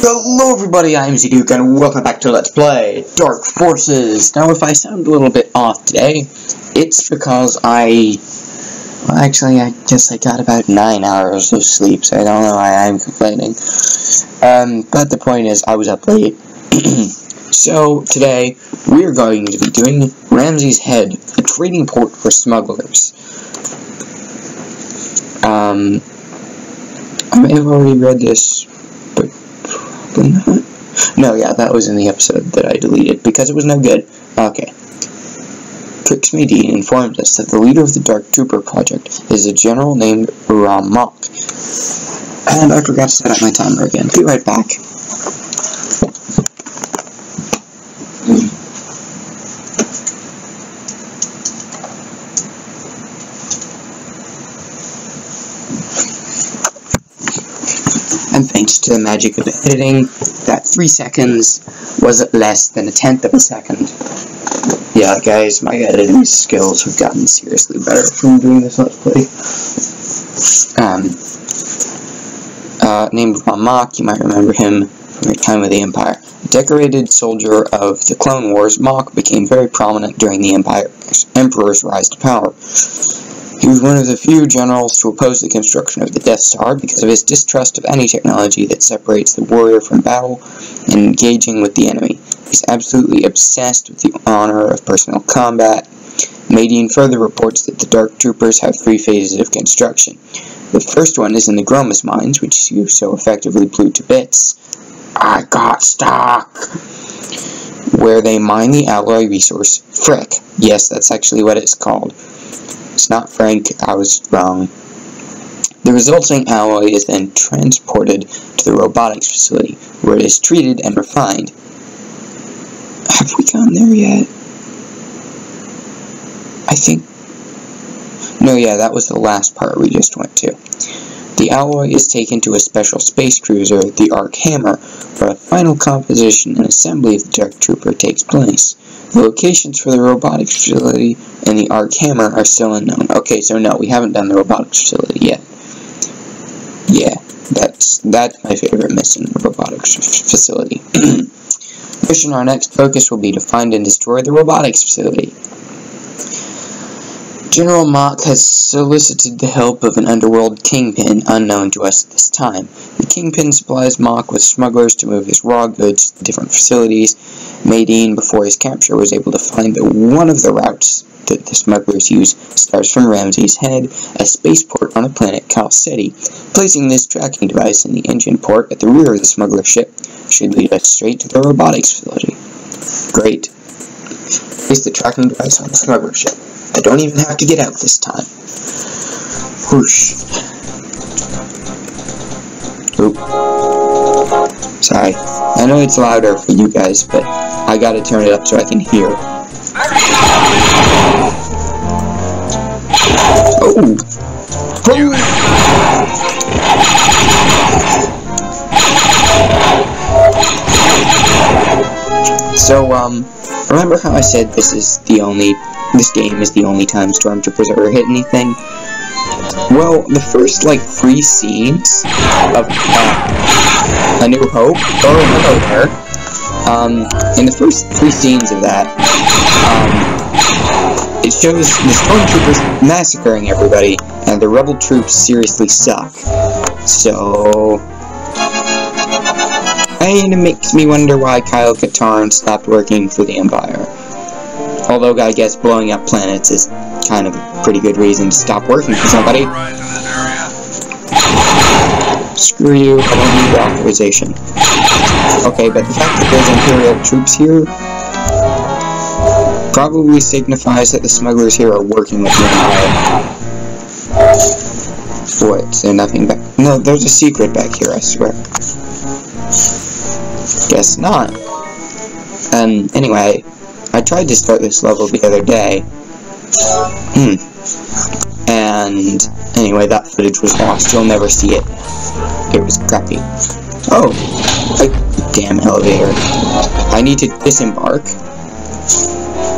Hello everybody, I'm Duke, and welcome back to Let's Play Dark Forces. Now if I sound a little bit off today, it's because I... Well, actually, I guess I got about 9 hours of sleep, so I don't know why I'm complaining. Um, but the point is, I was up late. so, today, we're going to be doing Ramses Hed, a trading port for smugglers. Um, I may have already read this Probably not. No, yeah, that was in the episode that I deleted because it was no good. Okay. Crix Madine informed us that the leader of the Dark Trooper project is a general named Rom Mohc. And I forgot to set up my timer again. Be right back. and thanks to the magic of editing, that three seconds was less than a tenth of a second. Yeah, guys, my editing skills have gotten seriously better from doing this Let's Play. Um, uh, Rom Mohc, you might remember him from the time of the Empire. Decorated soldier of the Clone Wars, Mohc became very prominent during the Empire's Emperor's rise to power. He was one of the few generals to oppose the construction of the Death Star because of his distrust of any technology that separates the warrior from battle and engaging with the enemy. He's absolutely obsessed with the honor of personal combat. Madine further reports that the Dark Troopers have three phases of construction. The first one is in the Gromas mines, which you so effectively blew to bits. I got stuck! Where they mine the alloy resource, Phrik. Yes, that's actually what it's called. It's not Frank, I was wrong. The resulting alloy is then transported to the robotics facility, where it is treated and refined. Have we gone there yet? I think... No, yeah, that was the last part we just went to. The alloy is taken to a special space cruiser, the Arc Hammer, where a final composition and assembly of the Dark Trooper takes place. The locations for the robotics facility and the Arc Hammer are still unknown. Okay, so no, we haven't done the robotics facility yet. Yeah, that's that's my favorite mission, the robotics facility. mission our next focus will be to find and destroy the robotics facility. General Mohc has solicited the help of an underworld kingpin unknown to us at this time. The kingpin supplies Mohc with smugglers to move his raw goods to different facilities. Madine, before his capture, was able to find that one of the routes that the smugglers use starts from Ramses Hed, a spaceport on the planet Cal-Seti. Placing this tracking device in the engine port at the rear of the smuggler ship should lead us straight to the robotics facility. Great. Place the tracking device on the smuggler ship. I don't even have to get out this time. Whoosh. Oop. Sorry. I know it's louder for you guys, but I gotta turn it up so I can hear. Oh! oh. So, um, remember how I said this is the only this game is the only time Stormtroopers ever hit anything. Well, the first, like, three scenes of uh, A New Hope, oh, hello there, um, in the first three scenes of that, um, it shows the Stormtroopers massacring everybody, and the Rebel troops seriously suck. So... And it makes me wonder why Kyle Katarn stopped working for the Empire. Although I guess blowing up planets is kind of a pretty good reason to stop working for somebody. Screw you, I don't need authorization. Okay, but the fact that there's Imperial troops here probably signifies that the smugglers here are working with the Empire. What? There nothing back? No, there's a secret back here, I swear. Guess not. Um, anyway, I tried to start this level the other day. Hmm. And anyway, that footage was lost. You'll never see it. It was crappy. Oh, a damn elevator. I need to disembark.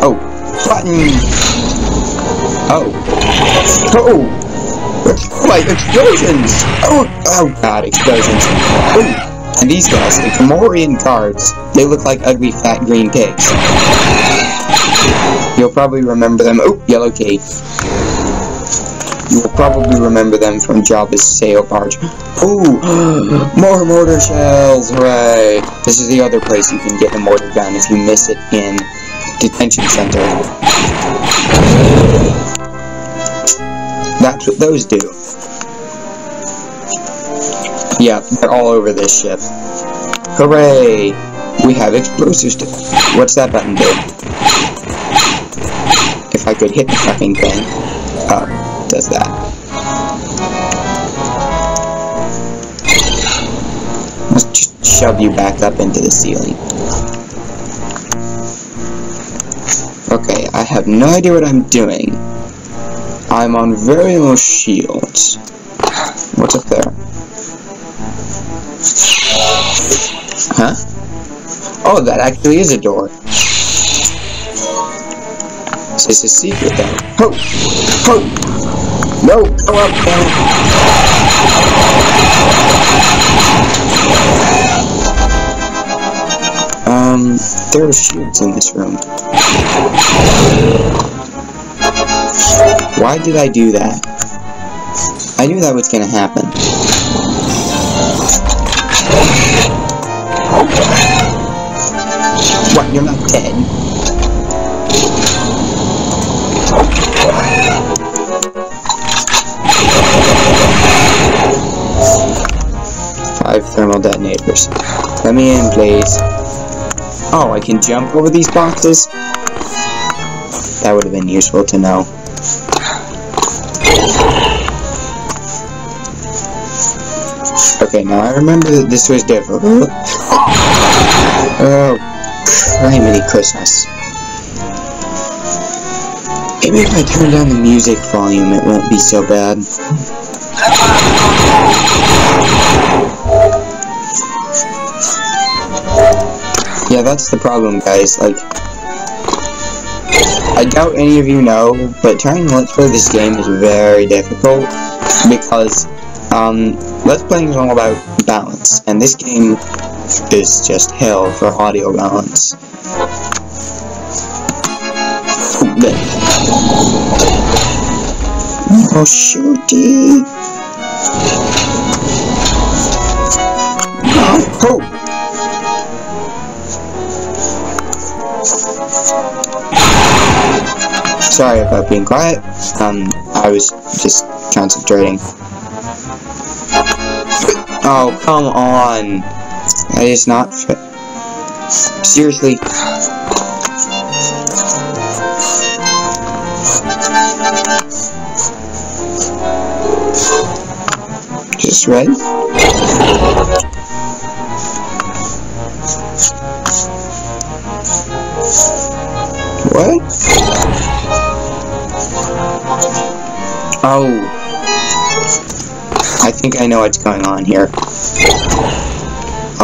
Oh, button. Oh. Oh. Like explosions. Oh, oh god, explosions. Oh. And these guys, the Gamorrean guards, they look like ugly fat green pigs. You'll probably remember them. Oh, yellow key. You will probably remember them from Jabba's sail barge. Ooh, more mortar shells! Hooray! This is the other place you can get a mortar gun if you miss it in detention center. That's what those do. Yeah, they're all over this ship. Hooray! We have explosives to- What's that button do? If I could hit the fucking thing. Oh, does that. Let's just shove you back up into the ceiling. Okay, I have no idea what I'm doing. I'm on very low shields. Huh? Oh, that actually is a door. Is this a secret then? Ho! Ho! No! Go up, damn it! Um, there are shields in this room. Why did I do that? I knew that was gonna happen. What, you're not dead? Five thermal detonators. Let me in, please. Oh, I can jump over these boxes? That would have been useful to know. Okay, now I remember that this was difficult. Mm-hmm. Oh, criminy Christmas. Maybe if I turn down the music volume, it won't be so bad. Yeah, that's the problem, guys. Like, I doubt any of you know, but trying let's play this game is very difficult because um, let's playing is all about balance, and this game is just hell for audio balance. Oh shooty! Oh! Sorry about being quiet. Um, I was just concentrating. Oh, come on. That is not mm-hmm. fit. Seriously. Just red? What? Oh. I think I know what's going on here.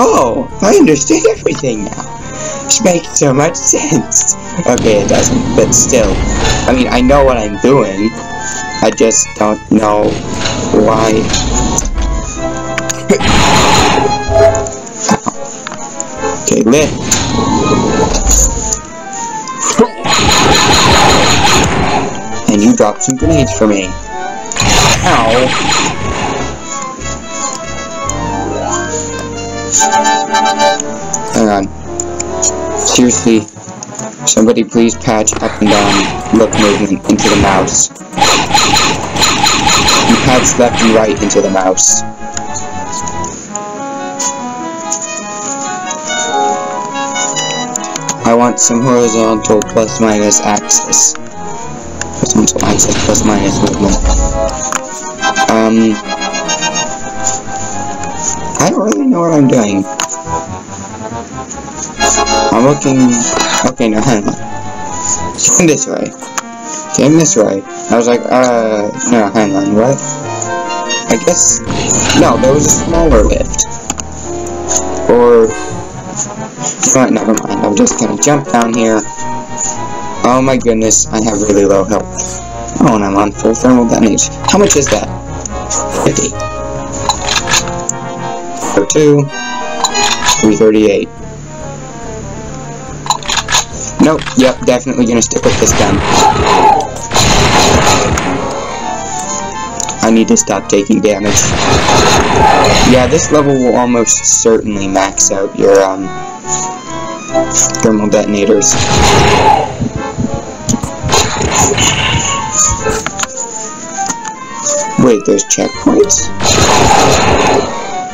Oh, I understand everything now. This makes so much sense. Okay, it doesn't, but still. I mean, I know what I'm doing. I just don't know why. okay, lit. And you dropped some grenades for me. Ow. Hang on. Seriously, somebody please patch up and down look movement into the mouse. You patch left and right into the mouse. I want some horizontal plus minus axis. Horizontal axis plus minus movement. Um, I don't really know what I'm doing. I'm looking. Okay, no, hang on. Came this way. Came this way. I was like, uh, no, hang on, what? I guess. No, there was a smaller lift. Or. What, never mind. I'm just gonna jump down here. Oh my goodness, I have really low health. Oh, and I'm on full thermal damage. How much is that? 50. For two. 338. Nope, yep, definitely gonna stick with this gun. I need to stop taking damage. Yeah, this level will almost certainly max out your, um, thermal detonators. Wait, there's checkpoints?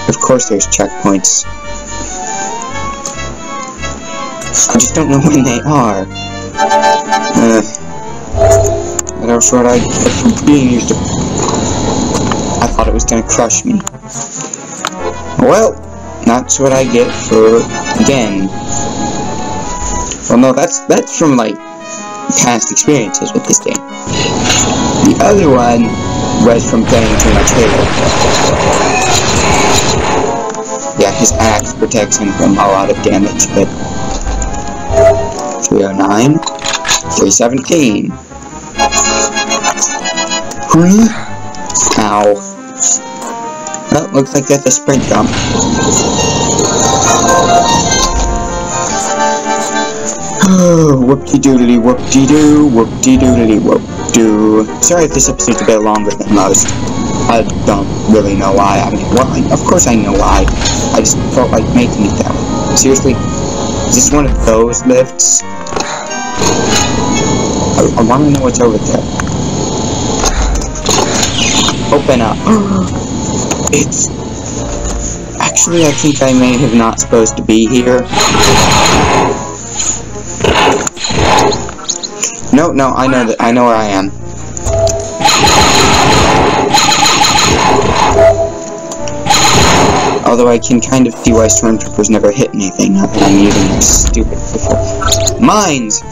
Of course there's checkpoints. I just don't know when they are. Uh, that's what I used to... I thought it was gonna crush me. Well, that's what I get for, again. Well, no, that's, that's from, like, past experiences with this game. The other one was from playing too much Halo. Yeah, his axe protects him from a lot of damage, but 309, 317. Hmm? Ow. Well, looks like that's a sprint jump. Oh, whoop-de-doodly whoop-de-doo, whoop-de-doodly whoop-doo. Sorry if this episode's a bit longer than most. I don't really know why. I mean, well, I, of course I know why. I just felt like making it that way. Seriously? Is this one of those lifts? I, I want to know what's over there. Open up. it's... Actually, I think I may have not supposed to be here. No, no, I know that. I know where I am. Although I can kind of see why stormtroopers never hit anything, not that I'm using this stupid rifle. Mines!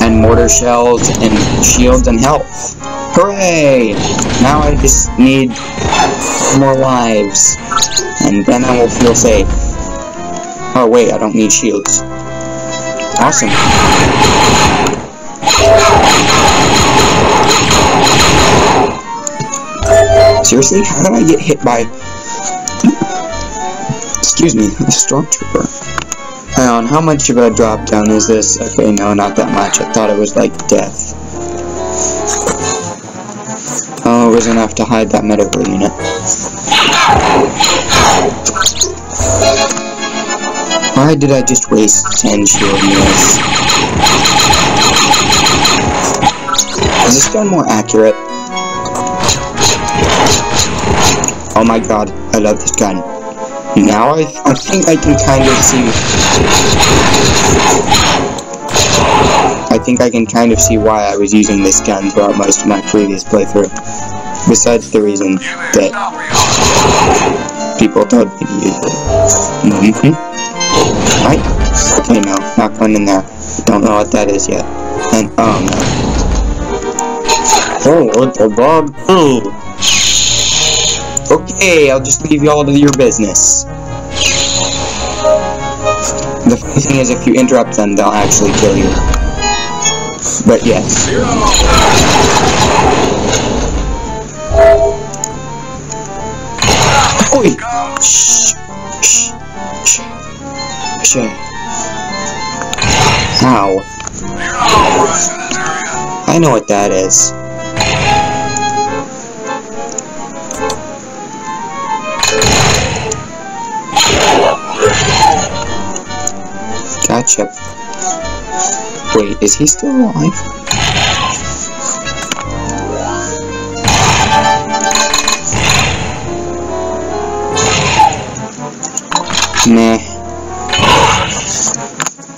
And mortar shells, and shields, and health. Hooray! Now I just need more lives. And then I will feel safe. Oh wait, I don't need shields. Awesome. Seriously? How did I get hit by... Excuse me, a stormtrooper. On, how much of a drop down is this? Okay, no, not that much. I thought it was like death. Oh, it was enough to hide that medical unit. Why did I just waste 10 shield meals? Is this gun more accurate? Oh my god, I love this gun. Now I, I think I can kind of see... I think I can kind of see why I was using this gun throughout most of my previous playthrough. Besides the reason that people told me to use it. Mm -hmm. Right? Okay, no, not going in there. Don't know what that is yet. And, oh. Oh, it's a dog too. Okay, I'll just leave y'all to your business. The funny thing is, if you interrupt them, they'll actually kill you. But yes. Oi! Shh! Shh! Shh! Shh! Ow. I know what that is. Wait, is he still alive? Nah.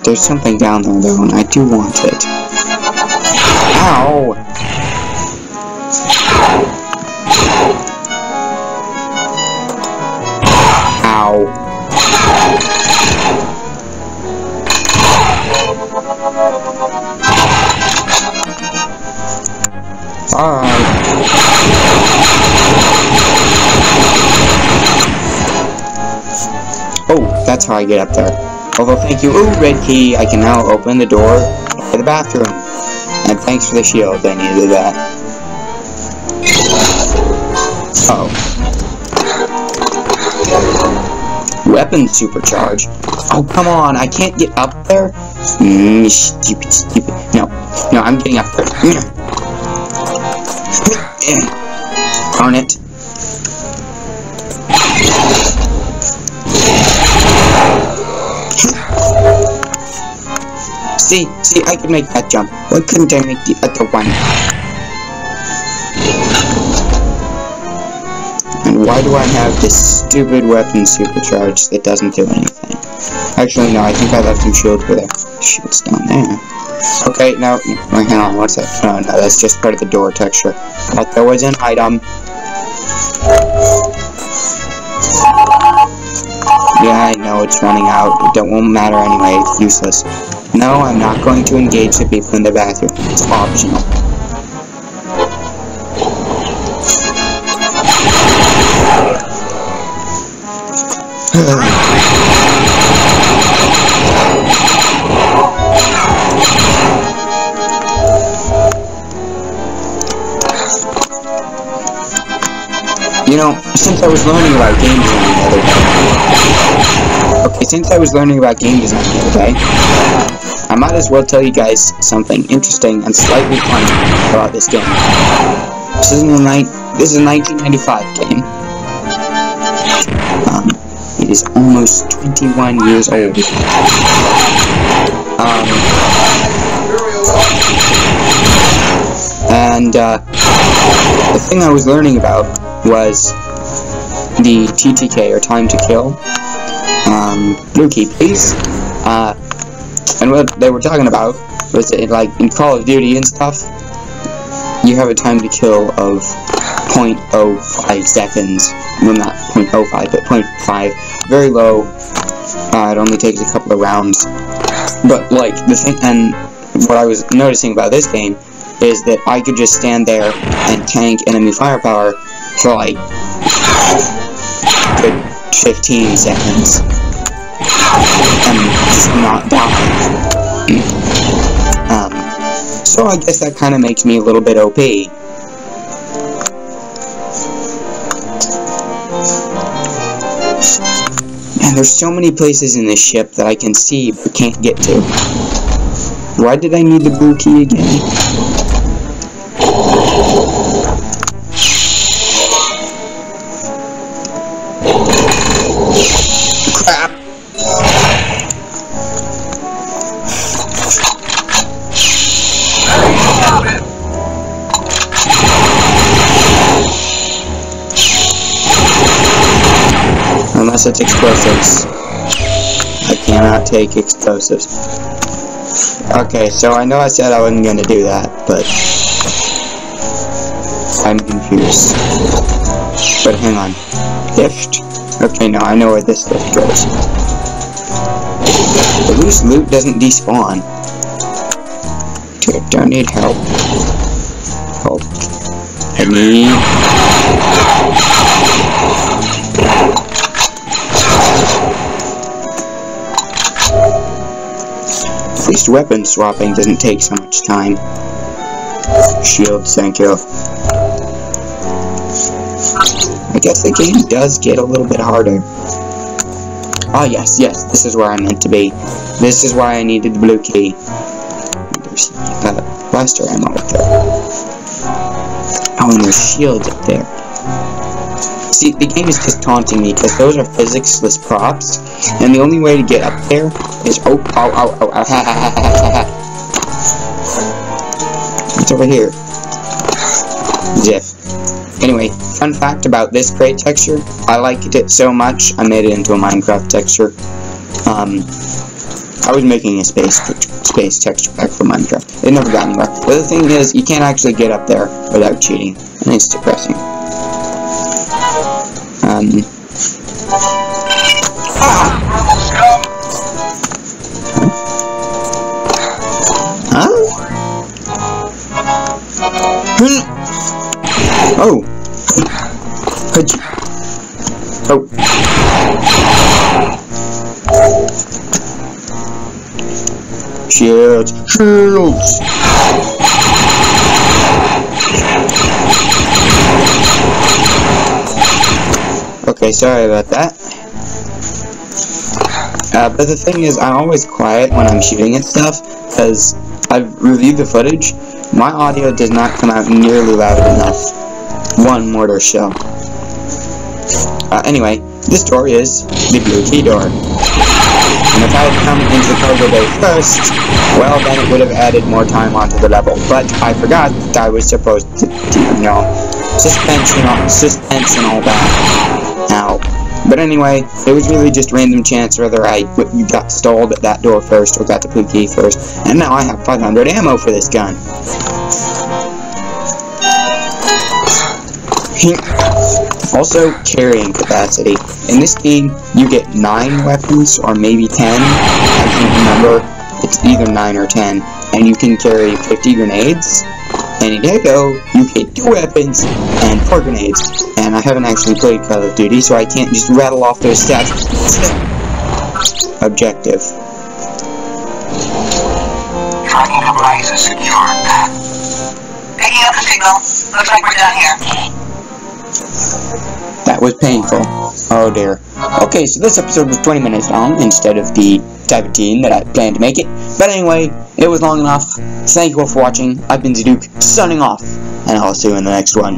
There's something down there though, and I do want it. Ow! That's how I get up there. Although, thank you. Ooh, red key. I can now open the door to the bathroom. And thanks for the shield. I needed that. Oh. weapon supercharge. Oh, come on, I can't get up there? Mm, stupid, stupid. No, no, I'm getting up there. Darn it. See, see, I can make that jump. Why couldn't I make the other one? And why do I have this stupid weapon supercharge that doesn't do anything? Actually, no, I think I left some shields with it. Shield's down there. Okay, now, wait, hang on, what's that? Oh, no, that's just part of the door texture. But there was an item. Yeah, I know it's running out. It won't matter anyway, it's useless. No, I'm not going to engage the people in the bathroom. It's optional. You know, since I was learning about game design the other day, okay, since I was learning about game design the other day, I might as well tell you guys something interesting and slightly funny about this game. This is a. This is a 1995 game. Um, it is almost 21 years old. Um, and uh, the thing I was learning about was the TTK, or Time to Kill. Um, key, please. Uh, and what they were talking about was that, like, in Call of Duty and stuff, you have a time to kill of 0.05 seconds. Well, not 0.05, but 0.5. Very low. Uh, it only takes a couple of rounds. But, like, the thing, and what I was noticing about this game is that I could just stand there and tank enemy firepower for like good 15 seconds and not die. um, so I guess that kind of makes me a little bit OP. Man, there's so many places in this ship that I can see but can't get to. Why did I need the blue key again? Explosives. Okay, so I know I said I wasn't gonna do that, but I'm confused. But hang on. Lift. Okay, now I know where this lift goes. The loose loot doesn't despawn. Don't need help. Help. I need Weapon swapping doesn't take so much time. Shields, thank you. I guess the game does get a little bit harder. Ah, oh, yes, yes, this is where I'm meant to be. This is why I needed the blue key. There's uh, blaster ammo up there. Oh, and there's shields up there. See, the game is just taunting me because those are physics-less props, and the only way to get up there is oh oh oh oh, oh. It's over here. Ziff. Anyway, fun fact about this crate texture, I liked it so much, I made it into a Minecraft texture. Um, I was making a space space texture pack for Minecraft. It never got anywhere. But the thing is, you can't actually get up there without cheating, and it's depressing. Um, Huh? Oh. Oh. Shields. Shields. Okay, sorry about that. Uh, but the thing is, I'm always quiet when I'm shooting at stuff, because I've reviewed the footage. My audio does not come out nearly loud enough. One mortar shell. Uh, anyway, this door is the blue key door. And if I had come into the cargo bay first, well, then it would have added more time onto the level. But I forgot that I was supposed to, to you know, all, suspense and all that. Now, but anyway, it was really just random chance whether I got stalled at that door first or got the blue key first. And now I have 500 ammo for this gun. Also, carrying capacity. In this game, you get 9 weapons, or maybe 10. I can't remember. It's either 9 or 10. And you can carry 50 grenades. And in Echo, you get 2 weapons and 4 grenades. And I haven't actually played Call of Duty, so I can't just rattle off those stats. Objective. Tracking device is secure. Picking up the signal. Looks like we're done here. That was painful. Oh dear. Okay, so this episode was 20 minutes long instead of the 17 that I planned to make it. But anyway, it was long enough. Thank you all for watching. I've been ZDuke, signing off, and I'll see you in the next one.